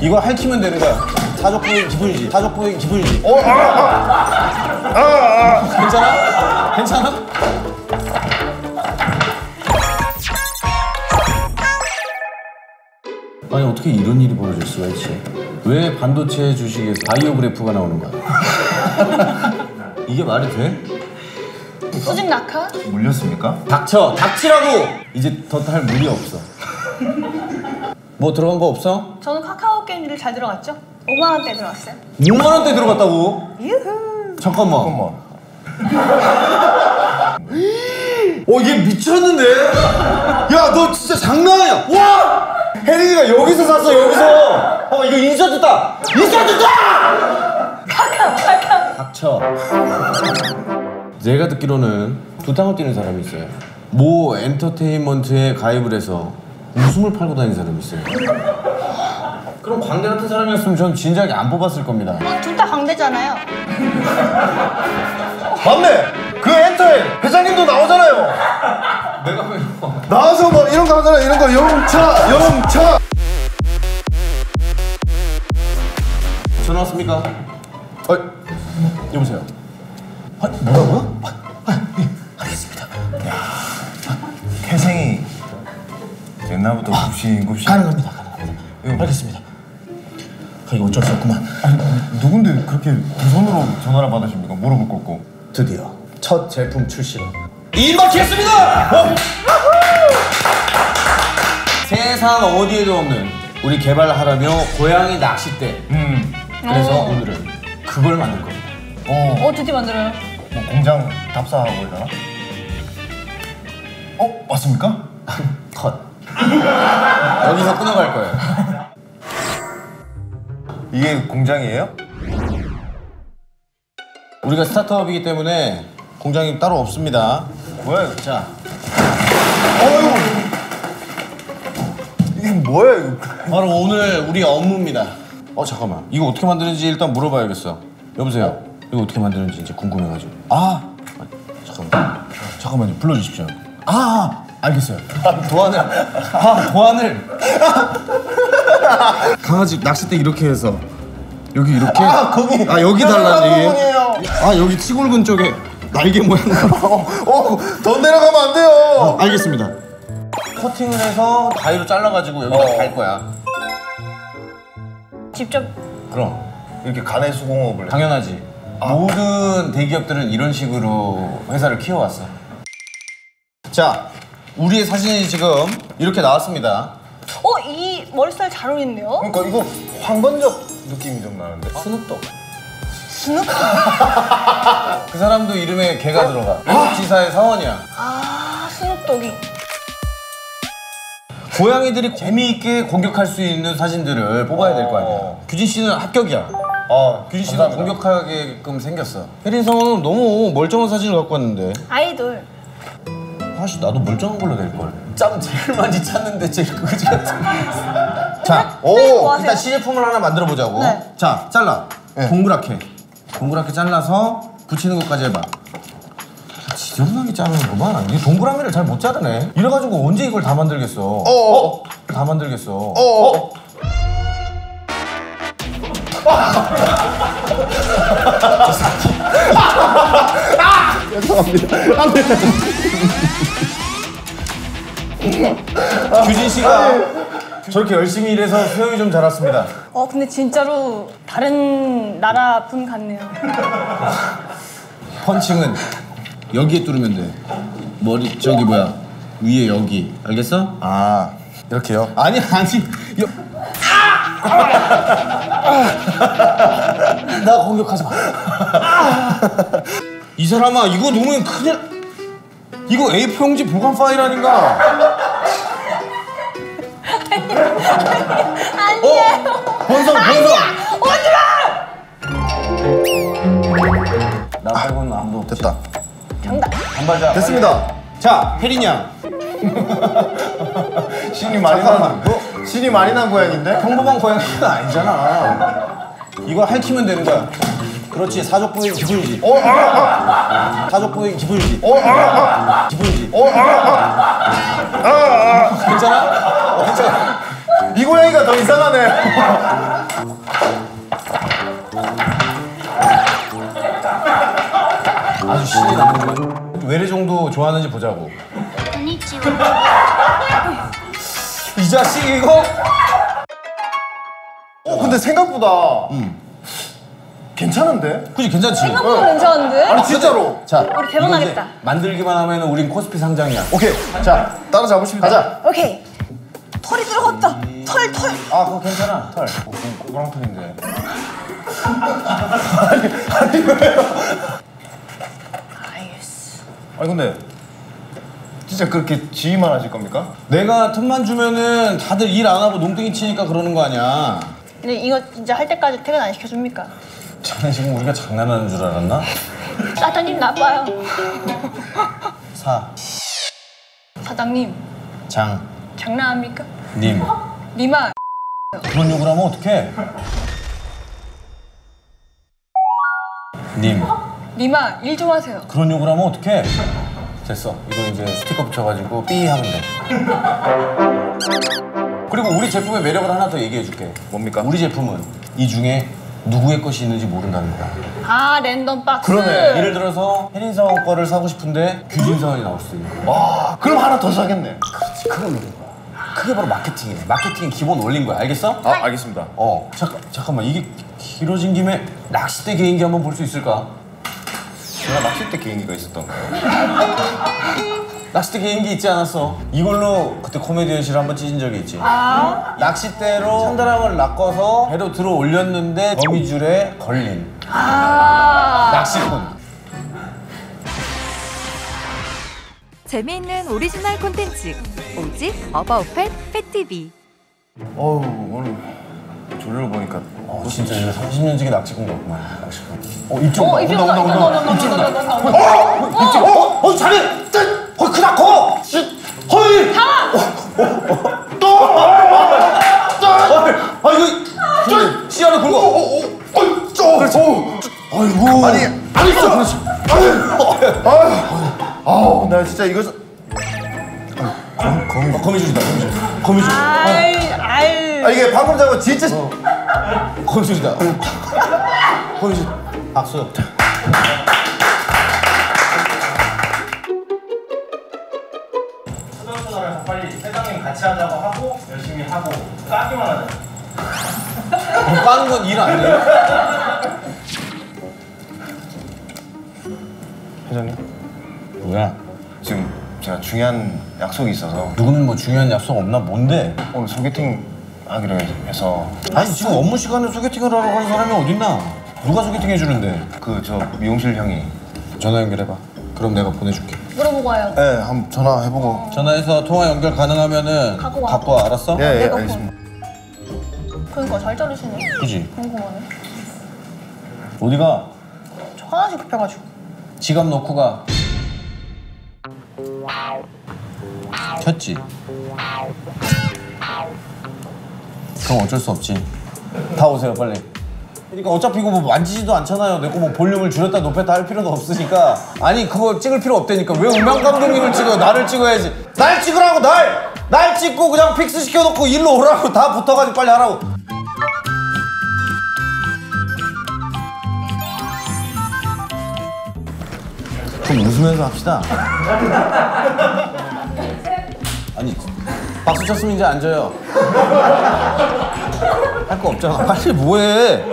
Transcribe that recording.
이거 할퀴면 되는 거야. 사족 보행 기분이지. 사족 보행 기분이지. 어, 아, 아, 아, 아. 괜찮아? 괜찮아? 아니 어떻게 이런 일이 벌어질 수가 있지? 왜 반도체 주식에서 바이오 그래프가 나오는 거야? 이게 말이 돼? 수직 낙하? 물렸습니까? 닥쳐! 닥치라고! 이제 더할 무리 없어. 뭐 들어간 거 없어? 저는 카카오 게임즈를 잘 들어갔죠? 5만 원대 들어갔어요. 6만 원대 들어갔다고? 유후. 잠깐만. 잠깐만. 어, 얘 미쳤는데? 야, 너 진짜 장난 아니야. 와! 혜린이가 여기서 샀어, 여기서. 어, 이거 인서트다. 인서트다! 카카오 카카오. 닥쳐. 내가 듣기로는 두 땅을 뛰는 사람이 있어요. 모 엔터테인먼트에 가입을 해서 웃음을 팔고 다니는 사람이 있어요. 그럼 광대 같은 사람이었으면 전 진작에 안 뽑았을 겁니다. 둘다 강대잖아요. 맞네. 그 엔터에 회장님도 나오잖아요. 내가 왜 나와서 뭐 이런 거 하잖아. 이런 거 영차, 영차. 전화 왔습니까? 어, 여보세요. 아, 뭐라고요? 옛날부터 굽신 굽신. 가능합니다, 가능합니다. 알겠습니다. 아, 이거 어쩔 수 없구만. 아니, 누군데 그렇게 두 손으로 전화를 받으십니까? 무릎을 꿇고. 드디어 첫 제품 출시가 임박했습니다! 어? 세상 어디에도 없는 우리 개발하라며 고양이 낚싯대. 음. 그래서 어. 오늘은 그걸 만들 겁니다. 어, 어 드디어 만들어요. 뭐 공장 답사하고 이러나? 어, 맞습니까? 컷. 여기서 끊어갈 거예요. 이게 공장이에요? 우리가 스타트업이기 때문에 공장이 따로 없습니다. 뭐야? 자, 어휴. 이게 뭐야 이거? 바로 오늘 우리 업무입니다. 어 잠깐만, 이거 어떻게 만드는지 일단 물어봐야겠어. 여보세요. 이거 어떻게 만드는지 이제 궁금해가지고. 아, 아, 잠깐만, 잠깐만요. 불러주십시오. 아, 알겠어요. 도안을, 아 도안을. 강아지 낚싯대 이렇게 해서 여기 이렇게. 아, 거기. 아 여기 달라는 얘기예요? 아 여기 치골근 쪽에 날개 모양으로. 어, 어, 더 내려가면 안 돼요. 알겠습니다. 커팅을 해서 가위로 잘라가지고 여기다 어. 갈 거야. 직접 그럼 이렇게 간의 수공업을. 해. 당연하지. 모든 대기업들은 이런 식으로 회사를 키워왔어. 자, 우리의 사진이 지금 이렇게 나왔습니다. 어 이 머리 스타일 잘 어울리는데요? 그러니까 이거 황건적 느낌이 좀 나는데. 스눕독. 스누피. 그 사람도 이름에 개가 들어가. 외국 지사의 사원이야. 아 스눕독이. 고양이들이 재미있게 공격할 수 있는 사진들을 뽑아야 될 거 아니야. 어. 규진 씨는 합격이야. 아, 규진 감사합니다. 공격하게끔 생겼어. 혜린 성은 너무 멀쩡한 사진을 갖고 왔는데. 아이돌. 사실 나도 멀쩡한 걸로 될 걸. 짬 제일 많이 찾는데 제일 그지 같은. 자, 네, 오뭐 하세요? 일단 시제품을 하나 만들어 보자고. 네. 자, 잘라. 네. 동그랗게. 동그랗게 잘라서 붙이는 것까지 해봐. 지저분하게 자르는구만. 이 동그라미를 잘 못 자르네. 이래가지고 언제 이걸 다 만들겠어? 어. 다 만들겠어. 어, 어. 규진 씨가 저렇게 열심히 일해서 수영이 좀 자랐습니다. 어 근데 진짜로 다른 나라 분 같네요. 펀칭은 여기에 뚫으면 돼. 머리 저기 뭐야 위에 여기 알겠어? 아, 이렇게요? 아니 아니 여... 나 공격하지 마. 이 사람아 이거 놓으면 큰일. 이거 A4 용지 보관 파일 아닌가? 아니에요. 본성 본성. 오지마. 나 말고는 아무도 없지. 됐다. 정답. 반발자. 됐습니다. 자 혜린 양 신이 많이. 난, 신이 많이 난 고양인데? 평범한 고양이는 아니잖아. 이거 할퀴면 되는 거야. 그렇지 사족보행 기분이지. 어, 아, 아, 사족보행 기분이지. 어, 아, 아, 기분이지. 어, 아, 아, 아, 아, 괜찮아? 어, 괜찮아. 이 고양이가 더 이상하네. 아주 신이 나는 거야. 외래 정도 좋아하는지 보자고. 이 자식 이거? 어, 근데 생각보다 괜찮은데? 그지 괜찮지? 생각보다 괜찮은데? 아니 진짜로. 자, 우리 대박나겠다. 만들기만 하면 우린 코스피 상장이야. 오케이. 자 따라잡으십니다. 가자. 오케이. 털이 들어갔다. 털, 털. 아, 그거 괜찮아. 털. 꼬랑 털인데. 알겠어. 아니 근데 진짜 그렇게 지휘만 하실 겁니까? 내가 틈만 주면은 다들 일 안 하고 농땡이 치니까 그러는 거 아니야. 근데 이거 진짜 할 때까지 퇴근 안 시켜줍니까? 자네 지금 우리가 장난하는 줄 알았나? 사장님 나빠요. 사, 사장님 장, 장난합니까? 님. 니마 그런 욕을 하면 어떡해? 님. 니마 일좀 하세요. 그런 욕을 하면 어떡해? 됐어. 이거 이제 스티커 붙여가지고 삐 하면 돼. 그리고 우리 제품의 매력을 하나 더 얘기해 줄게. 뭡니까? 우리 제품은 이 중에 누구의 것이 있는지 모른다는 거야. 아 랜덤 박스. 그러네. 예를 들어서 혜린사원 거를 사고 싶은데 규진사원이 나올 수도 있고. 와 그럼 하나 더 사겠네. 그렇지, 그걸 노린 거야. 그게 바로 마케팅이네. 마케팅의 기본 원리인 거야. 알겠어? 아 알겠습니다. 어, 잠깐, 잠깐만. 이게 길어진 김에 낚싯대 개인기 한번 볼 수 있을까? 제가 낚싯대 개인기가 있었던 거예요. 낚싯대 개인기 있지 않았어? 이걸로 그때 코미디언실 한번 찢은 적이 있지. 아, 낚싯대로 산다랑을 낚아서 배로 들어 올렸는데 거미줄에 걸린 아. 낚시꾼. 재미있는 오리지널 콘텐츠 오직 어바웃펫 펫TV 어우 오늘 졸려 보니까 어, 진짜 이거 30년 지기 낚시꾼 같구만. 낚시꾼. 어, 이쪽 어 봐. 이쪽 온다, 온다 온다, 온다 온다. 온다 온다 온다 온다. 어, 이쪽. 어, 어, 잘해. 나 진짜 이거 좀- 어, 거미 줄이다. 거미 줄. 거미 줄. 아이 아이. 아 이게 방금 전에 진짜 거미 줄이다. 거미 줄. 박수. 초등학교에서 빨리 회장님 같이 하자고 하고 열심히 하고 까기만 하자. 뭐 까는 건 일 아니에요? 회장님 뭐야? 지금 제가 중요한 약속이 있어서 누구는 뭐 중요한 약속 없나? 뭔데? 오늘 소개팅 하기로 해서 아니 지금 업무 시간에 소개팅을 하러 가는 사람이 어딨나? 누가 소개팅 해주는데? 그 저 미용실 형이 전화 연결해봐. 그럼 내가 보내줄게. 물어보고 와요. 네 한번 전화해보고 전화해서 통화 연결 가능하면은 갖고 와. 갖고 와. 알았어? 예예 내가 알겠습니다 그러니까 잘 자르시네. 그지? 궁금하네. 어디가? 저 하나씩 급해가지고. 지갑 넣고 가. 켰지? 그럼 어쩔 수 없지. 다 오세요, 빨리. 그러니까 어차피 이거 뭐 만지지도 않잖아요. 내 거 뭐 볼륨을 줄였다 높였다 할 필요도 없으니까. 아니 그거 찍을 필요 없다니까. 왜 음향 감독님을 찍어? 나를 찍어야지. 날 찍으라고 날! 날 찍고 그냥 fix 시켜놓고 일로 오라고 다 붙어가지고 빨리 하라고. 좀 웃으면서 합시다. 아니 박수 쳤으면 이제 앉아요. 할 거 없잖아. 빨리 뭐해?